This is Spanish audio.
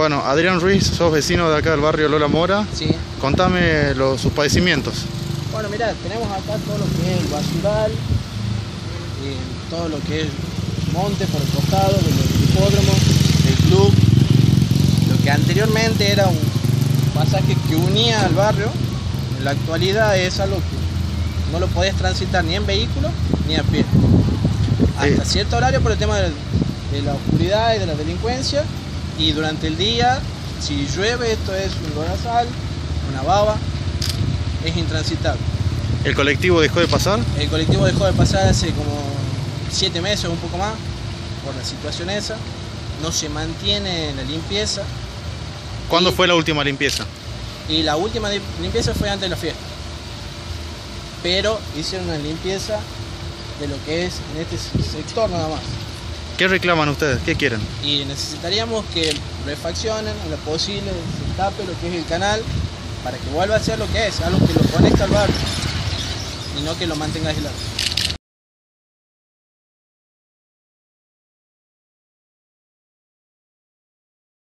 Bueno, Adrián Ruiz, sos vecino de acá del barrio Lola Mora. Sí. Contame los, sus padecimientos. Bueno, mirá, tenemos acá todo lo que es el basural, eh, todo lo que es monte por el costado, del hipódromo, del club, lo que anteriormente era un pasaje que unía al barrio, en la actualidad es algo que no lo podés transitar ni en vehículo ni a pie. Hasta Eh. cierto horario por el tema de, de la oscuridad y de la delincuencia, y durante el día, si llueve, esto es un lodazal, una baba, es intransitable. ¿El colectivo dejó de pasar? El colectivo dejó de pasar hace como siete meses o un poco más por la situación esa. No se mantiene la limpieza ¿Cuándo Y- fue la última limpieza? y la última limpieza fue antes de la fiesta. Pero hicieron una limpieza de lo que es en este sector nada más. ¿Qué reclaman ustedes? ¿Qué quieren? Y necesitaríamos que refaccionen en lo posible, se tape lo que es el canal para que vuelva a ser lo que es, algo que lo conecta al barrio y no que lo mantenga aislado.